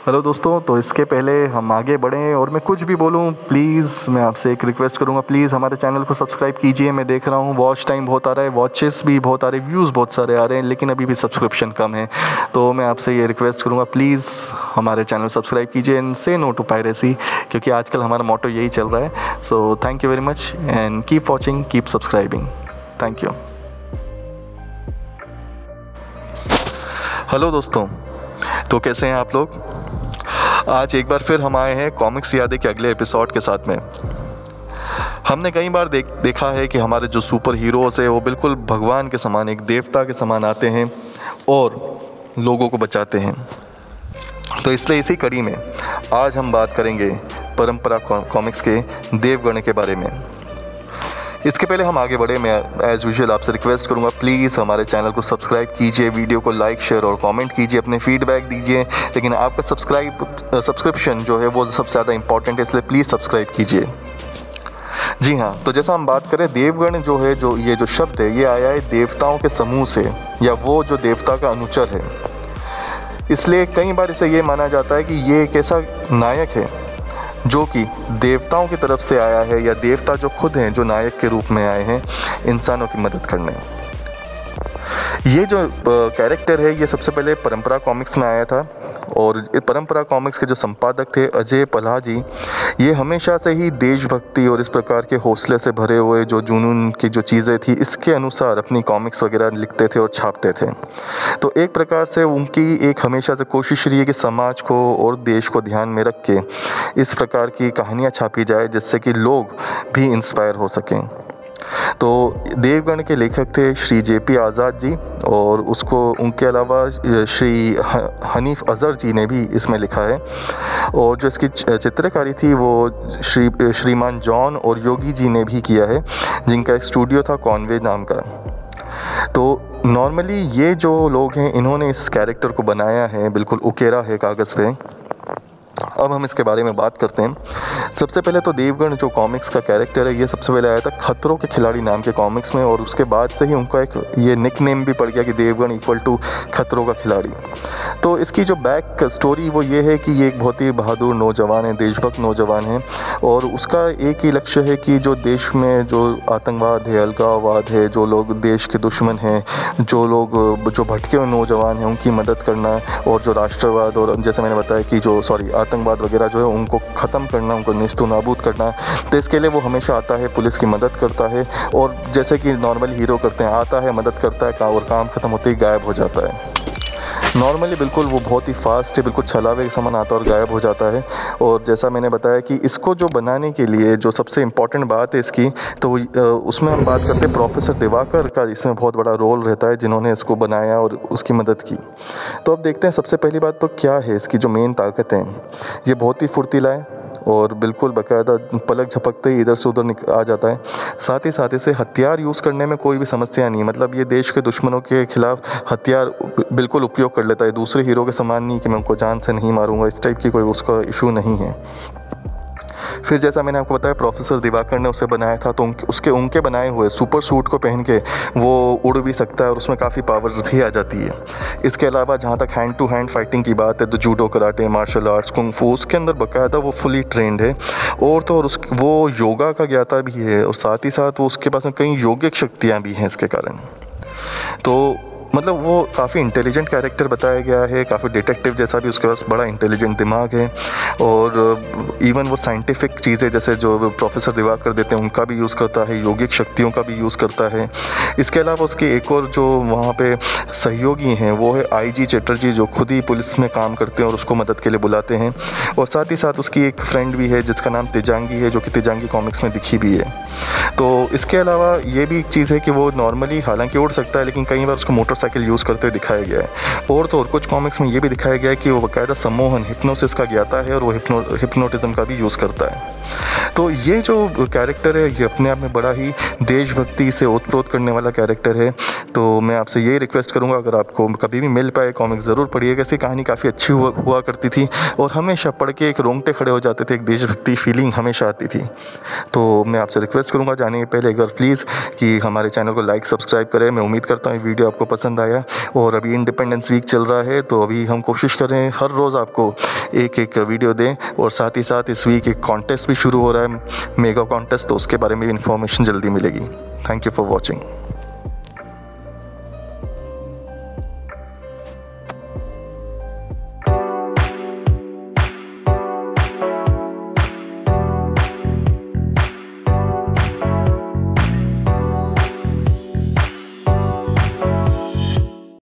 Hello दोस्तों तो इसके पहले हम आगे बढ़ें और मैं कुछ भी बोलूँ प्लीज़ मैं आपसे एक रिक्वेस्ट करूँगा प्लीज़ हमारे चैनल को सब्सक्राइब कीजिए। मैं देख रहा हूँ वॉच टाइम बहुत आ रहा है वॉचेस भी बहुत आ रहे व्यूज़ बहुत सारे आ रहे हैं, लेकिन अभी भी सब्सक्रिप्शन कम है। तो मैं आपसे ये रिक्वेस्ट करूँगा प्लीज़ हमारे चैनल सब्सक्राइब कीजिए and say no to piracy क्योंकि आजकल हमारा मोटो यही चल रहा है। So thank you very much and keep watching keep subscribing thank you hello दोस्तों तो कैसे हैं आप लोग? आज एक बार फिर हम आए हैं कॉमिक्स यादें के अगले एपिसोड के साथ में। हमने कई बार देख, देखा है कि हमारे जो सुपर हीरोज़ है, वो बिल्कुल भगवान के समान, एक देवता के समान आते हैं और लोगों को बचाते हैं। तो इसलिए इसी कड़ी में आज हम बात करेंगे परंपरा कॉमिक्स के देवगण के बारे में। इसके पहले हम आगे बढ़े, मैं एज़ यूजल आपसे रिक्वेस्ट करूँगा प्लीज़ हमारे चैनल को सब्सक्राइब कीजिए वीडियो को लाइक शेयर और कमेंट कीजिए, अपने फीडबैक दीजिए। लेकिन आपका सब्सक्राइब सब्सक्रिप्शन जो है, वो सबसे ज़्यादा इंपॉर्टेंट है, इसलिए प्लीज़ सब्सक्राइब कीजिए। जी हाँ तो जैसा हम बात करें, देवगण जो है, जो ये जो शब्द है, ये आया है देवताओं के समूह से, या वो जो देवता का अनुचर है। इसलिए कई बार इसे ये माना जाता है कि ये एक ऐसा नायक है जो कि देवताओं की तरफ़ से आया है या देवता जो खुद हैं, जो नायक के रूप में आए हैं, इंसानों की मदद करने। ये जो कैरेक्टर है, ये सबसे पहले परंपरा कॉमिक्स में आया था। और परंपरा कॉमिक्स के जो संपादक थे, अजय पल्हा जी, ये हमेशा से ही देशभक्ति और इस प्रकार के हौसले से भरे हुए जो जुनून की जो चीज़ें थी, इसके अनुसार अपनी कॉमिक्स वगैरह लिखते थे और छापते थे। तो एक प्रकार से उनकी एक हमेशा से कोशिश रही है कि समाज को और देश को ध्यान में रख के इस प्रकार की कहानियाँ छापी जाए, जिससे कि लोग भी इंस्पायर हो सकें। तो देवगण के लेखक थे श्री जे पी आज़ाद जी और उसको उनके अलावा श्री हनीफ अज़हर जी ने भी इसमें लिखा है। और जो इसकी चित्रकारी थी वो श्री, श्रीमान जॉन और योगी जी ने भी किया है, जिनका एक स्टूडियो था कॉन्वे नाम का। तो नॉर्मली ये जो लोग हैं, इन्होंने इस कैरेक्टर को बनाया है, बिल्कुल उकेरा है कागज़ पे। अब हम इसके बारे में बात करते हैं। सबसे पहले तो देवगढ़, जो कॉमिक्स का कैरेक्टर है, ये सबसे पहले आया था खतरों के खिलाड़ी नाम के कॉमिक्स में और उसके बाद से ही उनका एक ये निक नेम भी पड़ गया कि देवगढ़ इक्वल टू खतरों का खिलाड़ी। तो इसकी जो बैक स्टोरी वो ये है कि ये एक बहुत ही बहादुर नौजवान है, देशभक्त नौजवान है और उसका एक ही लक्ष्य है कि जो देश में जो आतंकवाद है, अलगाववाद है, जो लोग देश के दुश्मन हैं, जो लोग, जो भटके हुए नौजवान हैं, उनकी मदद करना और जो राष्ट्रवाद और जैसे मैंने बताया कि जो सॉरी आतंकवाद वगैरह जो है उनको ख़त्म करना, उनको निस्तु नाबूद करना तो इसके लिए वो हमेशा आता है, पुलिस की मदद करता है और जैसे कि नॉर्मल हीरो करते हैं, आता है, मदद करता है और काम ख़त्म होते ही गायब हो जाता है। नॉर्मली बिल्कुल वो बहुत ही फास्ट है बिल्कुल छलावे के समान आता और गायब हो जाता है। और जैसा मैंने बताया कि इसको जो बनाने के लिए जो सबसे इंपॉर्टेंट बात है इसकी तो उसमें हम बात करते हैं प्रोफेसर दिवाकर का इसमें बहुत बड़ा रोल रहता है, जिन्होंने इसको बनाया और उसकी मदद की। तो अब देखते हैं सबसे पहली बात तो क्या है इसकी जो मेन ताकतें ये बहुत ही फुर्तीला है। और बिल्कुल बाकायदा पलक झपकते ही इधर से उधर आ जाता है। साथ ही साथ इसे हथियार यूज़ करने में कोई भी समस्या नहीं है। मतलब ये देश के दुश्मनों के खिलाफ हथियार बिल्कुल उपयोग कर लेता है। दूसरे हीरो के समान नहीं कि मैं उनको जान से नहीं मारूँगा। इस टाइप की कोई उसका इशू नहीं है। फिर जैसा मैंने आपको बताया प्रोफेसर दिवाकर ने उसे बनाया था तो उसके उनके बनाए हुए सुपर सूट को पहन के वो उड़ भी सकता है और उसमें काफ़ी पावर्स भी आ जाती है। इसके अलावा जहाँ तक हैंड टू हैंड फाइटिंग की बात है तो judo karate martial arts kung fu उसके अंदर बाकायदा वो फुली ट्रेंड है। और तो और उस, वो योगा का ज्ञाता भी है और साथ ही साथ वो उसके पास में कई योगिक शक्तियाँ भी हैं इसके कारण। तो मतलब वो काफ़ी इंटेलिजेंट कैरेक्टर बताया गया है, काफ़ी डिटेक्टिव जैसा भी उसके पास बड़ा इंटेलिजेंट दिमाग है और इवन वो साइंटिफिक चीज़ें जैसे जो प्रोफेसर दिवाकर देते हैं, उनका भी यूज़ करता है, यौगिक शक्तियों का भी यूज़ करता है। इसके अलावा उसके एक और जो वहाँ पे सहयोगी हैं, वो है आई जी चटर्जी जो खुद ही पुलिस में काम करते हैं और उसको मदद के लिए बुलाते हैं। और साथ ही साथ उसकी एक फ्रेंड भी है, जिसका नाम तिजांगी है, जो कि तिजांगी कॉमिक्स में दिखी भी है। तो इसके अलावा ये भी एक चीज़ है कि वो नॉर्मली हालाँकि उड़ सकता है, लेकिन कई बार उसको मोटर मोटरसाइकिल यूज़ करते हुए दिखाया गया है। और तो और कुछ कॉमिक्स में ये भी दिखाया गया है कि वो बाकायदा सम्मोहन हिप्नोसिस का ज्ञाता है और वो हिप्नो हिप्नोटिज्म का भी यूज़ करता है। तो ये जो कैरेक्टर है ये अपने आप में बड़ा ही देशभक्ति से ओतप्रोत करने वाला कैरेक्टर है। तो मैं आपसे यही रिक्वेस्ट करूँगा अगर आपको कभी भी मिल पाए कॉमिक ज़रूर पढ़िएगा इसकी कहानी काफ़ी अच्छी हुआ, हुआ करती थी और हमेशा पढ़ के एक रोंगटे खड़े हो जाते थे एक देशभक्ति फीलिंग हमेशा आती थी। तो मैं आपसे रिक्वेस्ट करूँगा जाने के पहले एक बार प्लीज़ कि हमारे चैनल को लाइक सब्सक्राइब करें। मैं उम्मीद करता हूँ वीडियो आपको पसंद आया और अभी इंडिपेंडेंस वीक चल रहा है तो अभी हम कोशिश कर रहे हैं हर रोज़ आपको एक एक वीडियो दें और साथ ही साथ इस वीक एक कॉन्टेस्ट भी शुरू हो रहा है मेगा कॉन्टेस्ट तो उसके बारे में भी इन्फॉर्मेशन जल्दी मिलेगी। Thank you for watching